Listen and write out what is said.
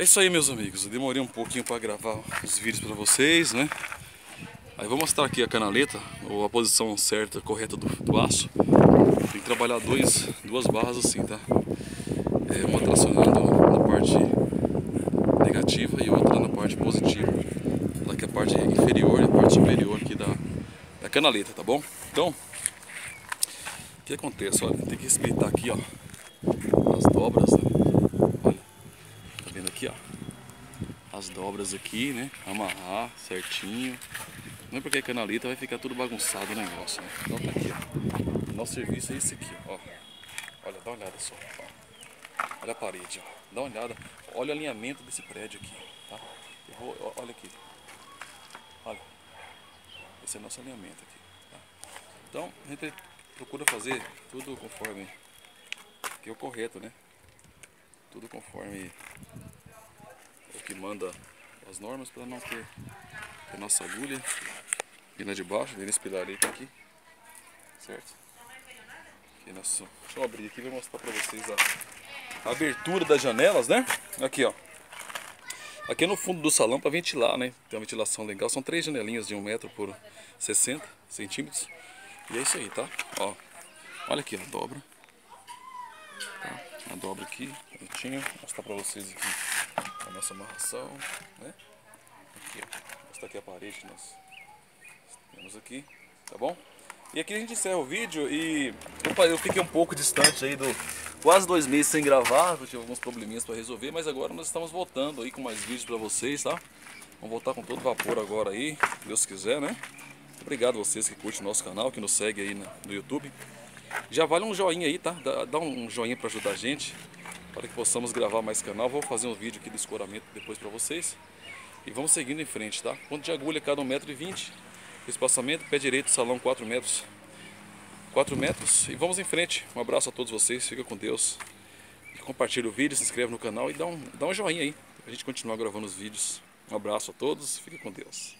É isso aí, meus amigos. Eu demorei um pouquinho para gravar os vídeos para vocês, né? Aí vou mostrar aqui a canaleta, ou a posição certa, correta do, do aço. Tem que trabalhar dois, duas barras assim, tá? É, uma tracionando na parte negativa e outra na parte positiva. Aqui é a parte inferior e a parte superior aqui da, da canaleta, tá bom? Então, o que acontece? Olha, tem que respeitar aqui, ó, as dobras, né? Aqui, ó. As dobras aqui, né? Amarrar certinho. Não é porque a canaleta vai ficar tudo bagunçado o negócio, né? Então tá aqui, ó. Nosso serviço é esse aqui, ó. Olha, dá uma olhada só. Ó. Olha a parede, ó. Dá uma olhada. Olha o alinhamento desse prédio aqui, tá? Vou, olha aqui. Olha. Esse é nosso alinhamento aqui, tá? Então, a gente procura fazer tudo conforme é o correto, né? Tudo conforme manda as normas para não ter a nossa agulha aqui na de baixo, nesse pilarete aqui, certo? Aqui nosso, deixa eu abrir aqui e vou mostrar para vocês a, a, abertura das janelas, né? Aqui, ó. Aqui é no fundo do salão para ventilar, né? Tem uma ventilação legal, são três janelinhas de 1 metro por 60 centímetros. E é isso aí, tá? Ó, olha aqui, ó, dobra. Tá? A dobra aqui, bonitinho. Vou mostrar para vocês aqui a nossa amarração, né? Aqui, ó. Mostrar aqui a parede que nós temos aqui, tá bom? E aqui a gente encerra o vídeo e eu fiquei um pouco distante aí do quase dois meses sem gravar, eu tive alguns probleminhas para resolver, mas agora nós estamos voltando aí com mais vídeos para vocês, tá? Vamos voltar com todo vapor agora aí, se Deus quiser, né? Obrigado a vocês que curtem o nosso canal, que nos segue aí no YouTube. Já vale um joinha aí, tá? Dá, dá um joinha para ajudar a gente para que possamos gravar mais canal. Vou fazer um vídeo aqui do escoramento depois para vocês. E vamos seguindo em frente, tá? Ponto de agulha cada 1,20m. Espaçamento, pé direito, salão 4 metros. 4 metros. E vamos em frente. Um abraço a todos vocês. Fica com Deus. Compartilhe o vídeo, se inscreve no canal e dá um, dá um joinha aí. Pra gente continuar gravando os vídeos. Um abraço a todos. Fica com Deus.